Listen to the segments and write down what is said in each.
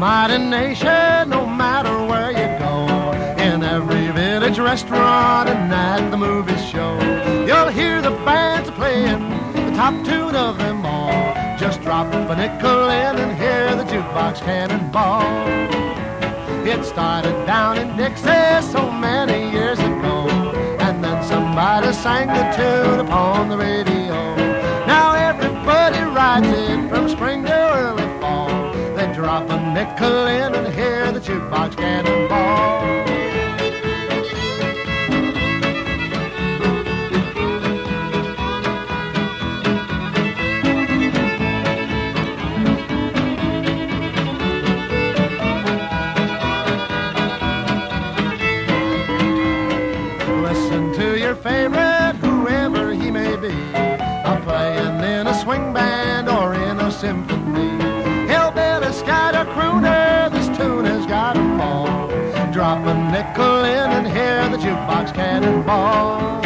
mighty nation, no matter where you go. In every village restaurant and at the movie show, you'll hear the bands playing the top tune of them all. Just drop a nickel in and hear the jukebox cannonball. It started down in Dixie so many years ago, and then somebody sang the tune upon the radio. Now everybody rides it in and hear the jukebox cannonball. Listen to your favorite, Drop a nickel in and hear the jukebox cannonball.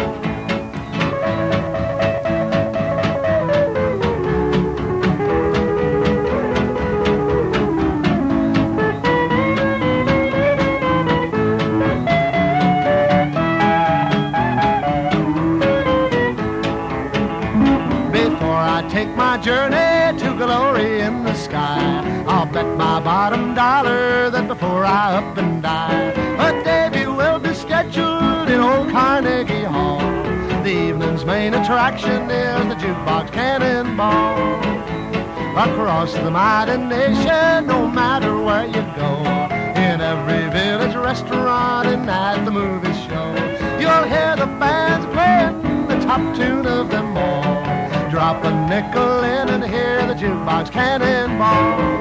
Before I take my journey to glory in the sky, bet my bottom dollar that before I up and die, a Davy will be scheduled in old Carnegie Hall. The evening's main attraction is the jukebox cannonball. Across the mighty nation, no matter where you go, in every village restaurant and at the movie show, you'll hear the bands playing the top tune of them all. Drop a nickel in and hear the jukebox cannonball.